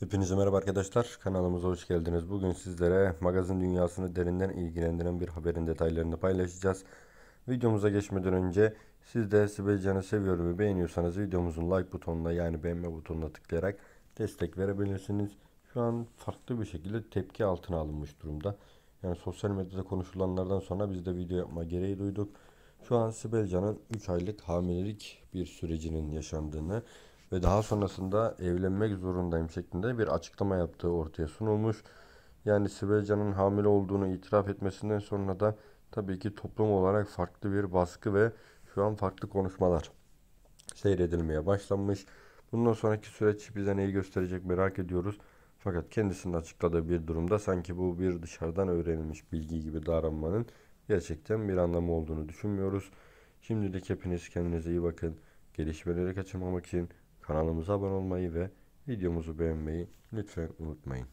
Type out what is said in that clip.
Hepinize merhaba arkadaşlar. Kanalımıza hoş geldiniz. Bugün sizlere magazin dünyasını derinden ilgilendiren bir haberin detaylarını paylaşacağız. Videomuza geçmeden önce siz de Sibel Can'ı seviyor ve beğeniyorsanız videomuzun like butonuna yani beğenme butonuna tıklayarak destek verebilirsiniz. Şu an farklı bir şekilde tepki altına alınmış durumda. Yani sosyal medyada konuşulanlardan sonra biz de video yapma gereği duyduk. Şu an Sibel Can'ın 3 aylık hamilelik bir sürecinin yaşandığını ve daha sonrasında evlenmek zorundayım şeklinde bir açıklama yaptığı ortaya sunulmuş. Yani Sibel Can'ın hamile olduğunu itiraf etmesinden sonra da tabii ki toplum olarak farklı bir baskı ve şu an farklı konuşmalar seyredilmeye başlanmış. Bundan sonraki süreç bize neyi gösterecek merak ediyoruz. Fakat kendisinin açıkladığı bir durumda sanki bu bir dışarıdan öğrenilmiş bilgi gibi davranmanın gerçekten bir anlamı olduğunu düşünmüyoruz. Şimdilik hepiniz kendinize iyi bakın. Gelişmeleri kaçırmamak için kanalımıza abone olmayı ve videomuzu beğenmeyi lütfen unutmayın.